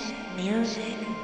dance, music,